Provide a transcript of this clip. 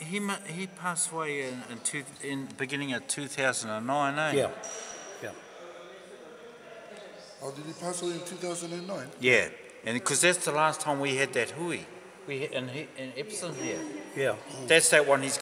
he he passed away in in, two, in beginning of two thousand and nine, eh? Yeah. Oh, did he pass away in 2009? Yeah, and because that's the last time we had that hui, we had, in he- in Epsom here. Yeah. That's that one. He's